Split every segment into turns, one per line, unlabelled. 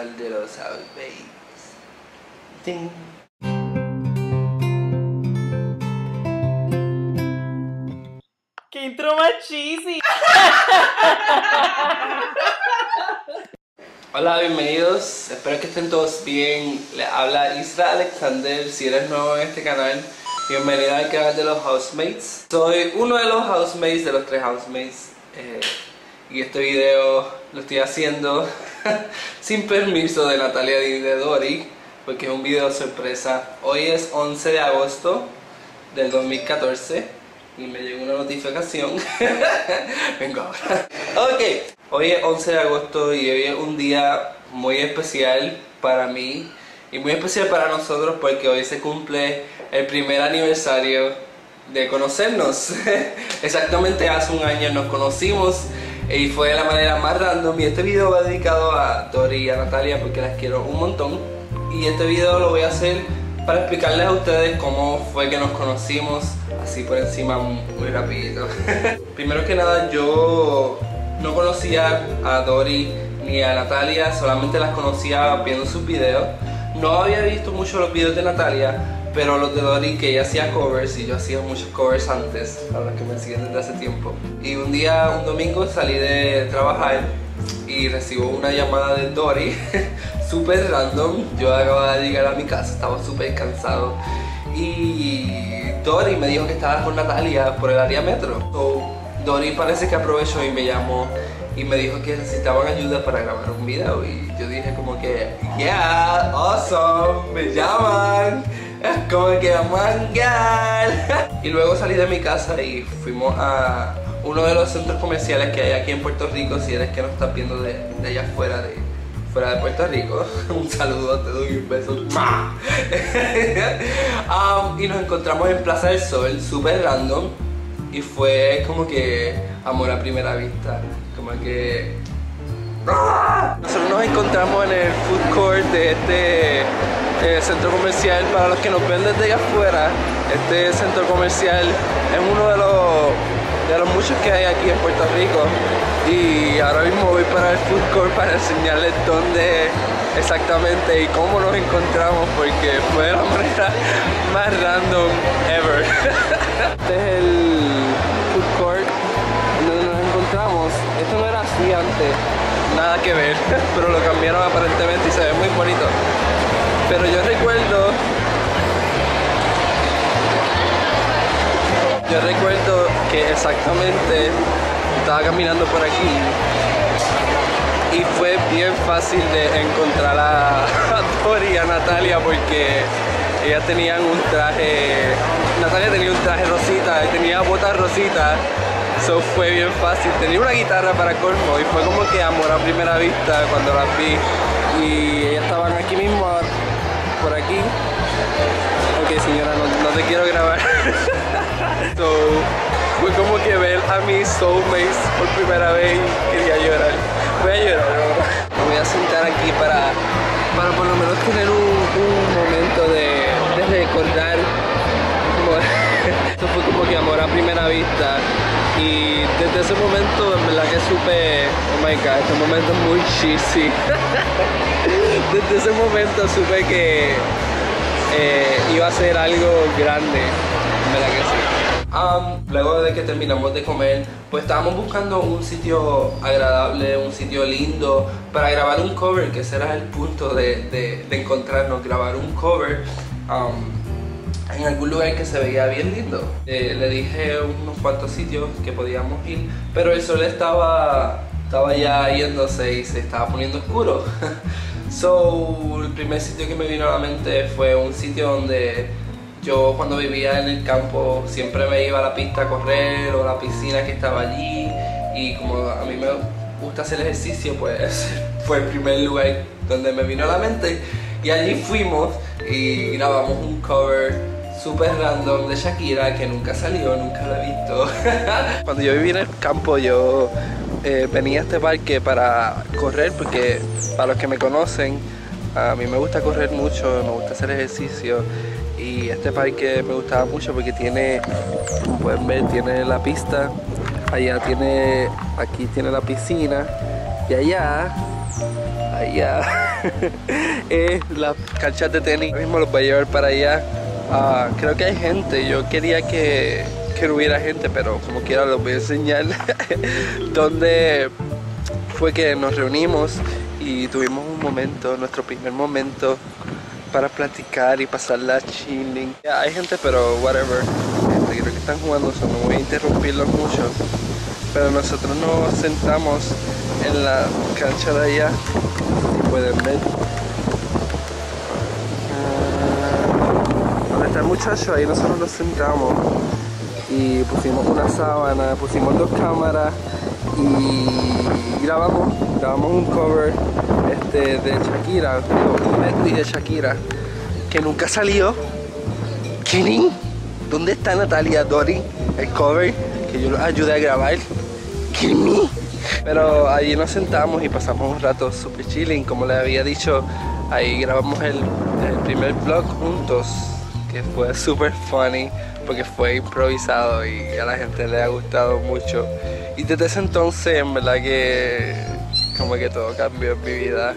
de los housemates. Ting.
¡Qué intro más cheesy!
Hola, bienvenidos. Espero que estén todos bien. Les habla Isra Alexander. Si eres nuevo en este canal, bienvenido al canal de los housemates. Soy uno de los housemates, de los tres housemates. eh, y este video lo estoy haciendo sin permiso de Natalia de Dori, porque es un video sorpresa. Hoy es 11 de agosto del 2014 y me llegó una notificación. Vengo ahora. Ok, hoy es 11 de agosto y hoy es un día muy especial para mí y muy especial para nosotros porque hoy se cumple el primer aniversario de conocernos. Exactamente hace un año nos conocimos y fue de la manera más random y este video va dedicado a Dori y a Natalia porque las quiero un montón. Y este video lo voy a hacer para explicarles a ustedes cómo fue que nos conocimos así por encima muy, rapidito. Primero que nada yo no conocía a Dori ni a Natalia solamente las conocía viendo sus videos. No había visto mucho los videos de Natalia pero los de Dori que ella hacía covers y yo hacía muchos covers antes, para los que me siguen desde hace tiempo. Y un día, un domingo, salí de trabajar y recibo una llamada de Dori, súper random. Yo acababa de llegar a mi casa, estaba súper cansado. Y Dori me dijo que estaba con Natalia por el área metro. So, Dori parece que aprovechó y me llamó y me dijo que necesitaban ayuda para grabar un video. Y yo dije como que, yeah, awesome, me llaman. Como que hangar. Y luego salí de mi casa y fuimos a uno de los centros comerciales que hay aquí en Puerto Rico. Si eres que nos estás viendo de, de allá afuera de, fuera de Puerto Rico. Un saludo, te doy un beso. Um, y nos encontramos en Plaza del Sol, súper random. Y fue como que amor a primera vista. Como que nosotros nos encontramos en el food court de este eh, centro comercial. Para los que nos ven desde allá afuera, este centro comercial es uno de los, de los muchos que hay aquí en Puerto Rico. Y ahora mismo voy para el food court para enseñarles dónde exactamente y cómo nos encontramos porque fue la manera más random ever. este es el food court donde nos encontramos. Esto no era así antes nada que ver, pero lo cambiaron aparentemente y se ve muy bonito. Pero yo recuerdo, yo recuerdo que exactamente estaba caminando por aquí y fue bien fácil de encontrar a, a Tori y a Natalia porque ellas tenían un traje, Natalia tenía un traje rosita, tenía botas rositas So fue bien fácil. Tenía una guitarra para colmo y fue como que amor a primera vista cuando las vi. Y ellas estaban aquí mismo, por aquí. Ok señora, no, no te quiero grabar. so, fue como que ver a mis soulmates por primera vez y quería llorar. Voy a llorar. Me voy a sentar aquí para, para por lo menos tener un, un momento de, de recordar. Fue como que amor a primera vista y desde ese momento en verdad que supe, oh my god, este momento es muy cheesy. desde ese momento supe que eh, iba a ser algo grande, en verdad que sí. Um, luego de que terminamos de comer, pues estábamos buscando un sitio agradable, un sitio lindo para grabar un cover, que ese era el punto de, de, de encontrarnos, grabar un cover. Um, en algún lugar que se veía bien lindo. Eh, le dije unos cuantos sitios que podíamos ir, pero el sol estaba, estaba ya yéndose y se estaba poniendo oscuro. so, el primer sitio que me vino a la mente fue un sitio donde yo cuando vivía en el campo siempre me iba a la pista a correr o a la piscina que estaba allí y como a mí me gusta hacer ejercicio, pues fue el primer lugar donde me vino a la mente y allí fuimos y grabamos un cover super random de Shakira que nunca salió, nunca lo he visto. Cuando yo vivía en el campo yo eh, venía a este parque para correr porque para los que me conocen a mí me gusta correr mucho, me gusta hacer ejercicio y este parque me gustaba mucho porque tiene, como pueden ver, tiene la pista, allá tiene, aquí tiene la piscina y allá allá es la cancha de tenis. Ahora mismo los voy a llevar para allá. Ah, creo que hay gente. Yo quería que, que hubiera gente, pero como quiera los voy a enseñar. donde fue que nos reunimos y tuvimos un momento, nuestro primer momento para platicar y pasarla chilling. hay gente, pero whatever. creo que están jugando, so no voy a interrumpirlos mucho. Pero nosotros nos sentamos en la cancha de allá y pueden ver. El muchacho, ahí nosotros nos sentamos y pusimos una sábana, pusimos dos cámaras y grabamos, grabamos un cover este, de Shakira, un medley de Shakira que nunca salió. ¿Quién? ¿Dónde está Natalia Dori? El cover que yo los ayudé a grabar. ¿Quién? Pero ahí nos sentamos y pasamos un rato super chilling, como le había dicho, ahí grabamos el, el primer vlog juntos, que fue super funny porque fue improvisado y a la gente le ha gustado mucho. Y desde ese entonces, en verdad que como que todo cambió en mi vida,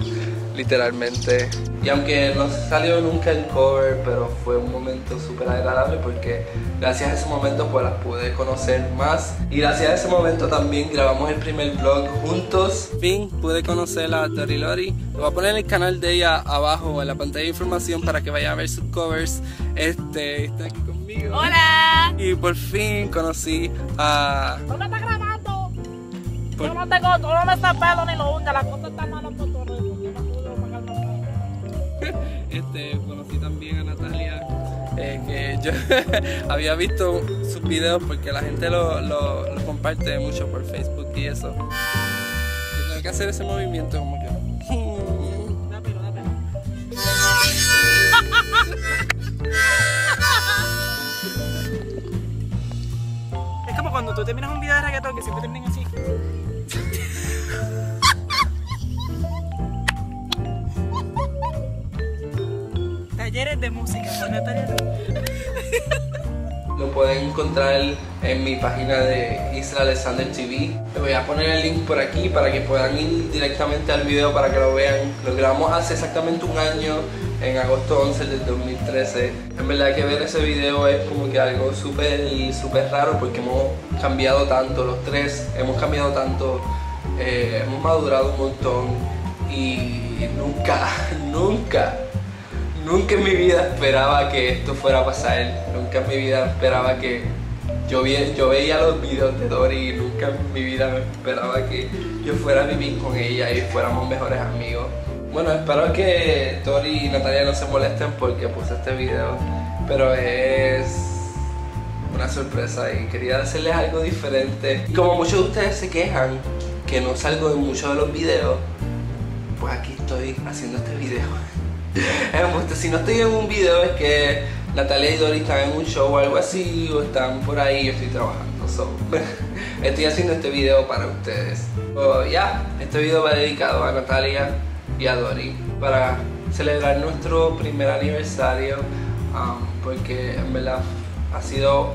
literalmente. Y aunque no salió nunca el cover, pero fue un momento súper agradable porque gracias a ese momento pues las pude conocer más. Y gracias a ese momento también grabamos el primer vlog juntos. Fin, pude conocer a Dori Lori. Lo voy a poner en el canal de ella abajo en la pantalla de información para que vayan a ver sus covers. Este, está aquí conmigo.
¡Hola!
Y por fin conocí a...
¿Dónde estás grabando? Yo no tengo, no me estás pelo ni lo hunde, la cosa está mala
Este, conocí también a Natalia, eh, que yo había visto sus videos porque la gente lo, lo, lo comparte mucho por Facebook y eso. Y que hacer ese movimiento como que...
Es como cuando tú terminas un video de reggaetón que siempre terminan así. Talleres de música con Natalia.
Lo pueden encontrar en mi página de Isla Alexander TV. Les voy a poner el link por aquí para que puedan ir directamente al video para que lo vean. Lo grabamos hace exactamente un año, en agosto 11 del 2013. En verdad que ver ese video es como que algo súper súper raro porque hemos cambiado tanto, los tres hemos cambiado tanto, eh, hemos madurado un montón y nunca, nunca Nunca en mi vida esperaba que esto fuera a pasar. Nunca en mi vida esperaba que yo, vi- yo veía los videos de Dori y nunca en mi vida me esperaba que yo fuera a vivir con ella y fuéramos mejores amigos. Bueno, espero que Dori y Natalia no se molesten porque puse este video, pero es una sorpresa y quería hacerles algo diferente. Y como muchos de ustedes se quejan que no salgo en muchos de los videos, pues aquí estoy haciendo este video. Si no estoy en un video es que Natalia y Dori están en un show o algo así o están por ahí yo estoy trabajando. So, estoy haciendo este video para ustedes. Ya, este video va dedicado a Natalia y a Dori para celebrar nuestro primer aniversario um, porque en verdad ha sido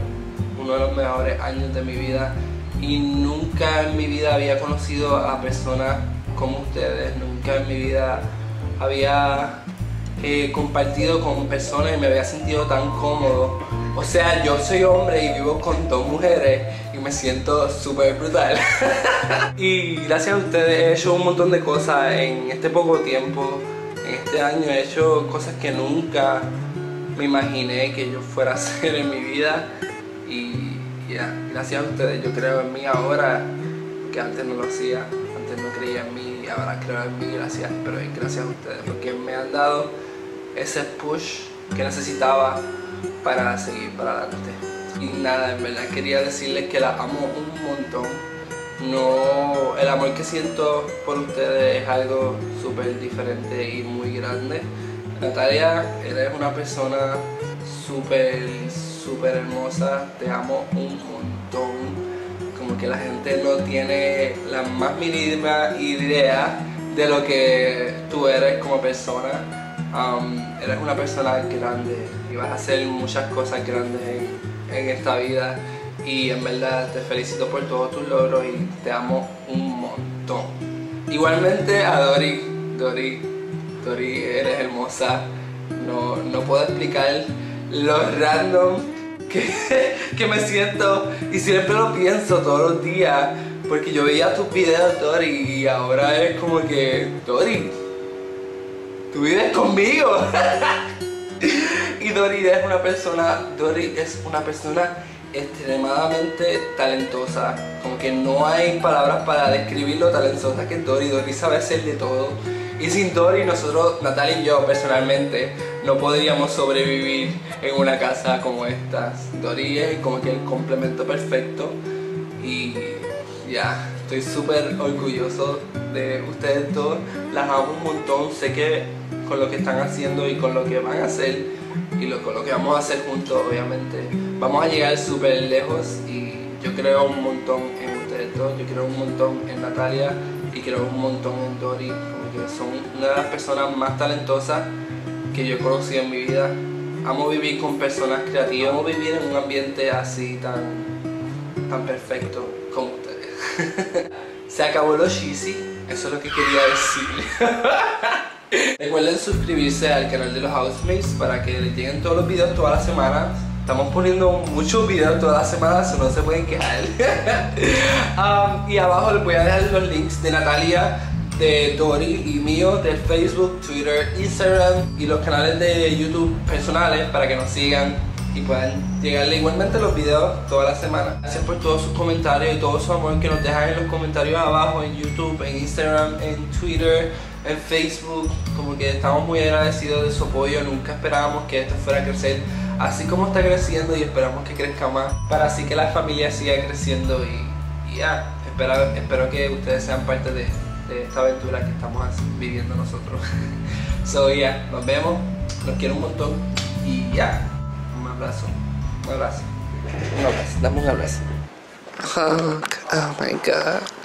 uno de los mejores años de mi vida y nunca en mi vida había conocido a personas como ustedes, nunca en mi vida había eh, compartido con personas y me había sentido tan cómodo. O sea, yo soy hombre y vivo con dos mujeres y me siento súper brutal. y gracias a ustedes he hecho un montón de cosas en este poco tiempo. En este año he hecho cosas que nunca me imaginé que yo fuera a hacer en mi vida. Y ya, gracias a ustedes yo creo en mí ahora, que antes no lo hacía, antes no creía en mí y ahora creo en mí, gracias, pero es gracias a ustedes porque me han dado ese push que necesitaba para seguir para adelante. Y nada, en verdad quería decirles que la amo un montón. No, el amor que siento por ustedes es algo súper diferente y muy grande. Natalia, eres una persona súper, súper hermosa. Te amo un montón. Como que la gente no tiene la más mínima idea de lo que tú eres como persona. Um, eres una persona grande y vas a hacer muchas cosas grandes en, esta vida y en verdad te felicito por todos tus logros y te amo un montón. Igualmente a Dori, Dori, Dori, eres hermosa. No, no puedo explicar lo random que, que me siento y siempre lo pienso todos los días porque yo veía tus videos, Dori, y ahora es como que, Dori, tú vives conmigo. y Dori es una persona, Dori es una persona extremadamente talentosa. Como que no hay palabras para describir lo talentosa que es Dori. Dori sabe hacer de todo. Y sin Dori, nosotros, Natalia y yo personalmente, no podríamos sobrevivir en una casa como esta. Dori es como que el complemento perfecto. Y ya, estoy súper orgulloso de ustedes dos. Las amo un montón. Sé que con lo que están haciendo y con lo que van a hacer y con lo que vamos a hacer juntos, obviamente, vamos a llegar súper lejos y yo creo un montón en ustedes dos, yo creo un montón en Natalia y creo un montón en Dori, porque son una de las personas más talentosas que yo he conocido en mi vida. Amo vivir con personas creativas, amo vivir en un ambiente así tan, tan perfecto como ustedes. Se acabó lo cheesy, eso es lo que quería decir. Recuerden suscribirse al canal de los Housemates para que les lleguen todos los videos todas las semanas. Estamos poniendo muchos videos todas las semanas, no se pueden quejar. Um, y abajo les voy a dejar los links de Natalia, de Dori y mío, de Facebook, Twitter, Instagram y los canales de YouTube personales para que nos sigan y puedan llegarle igualmente los videos todas las semanas. Gracias por todos sus comentarios y todo su amor que nos dejan en los comentarios abajo en YouTube, en Instagram, en Twitter, en Facebook. Como que estamos muy agradecidos de su apoyo. Nunca esperábamos que esto fuera a crecer así como está creciendo y esperamos que crezca más para así que la familia siga creciendo y, y ya, espero, espero que ustedes sean parte de, de esta aventura que estamos viviendo nosotros. so ya, nos vemos, los quiero un montón y ya, un abrazo, un abrazo, un abrazo, dame un abrazo. Hug, oh my god.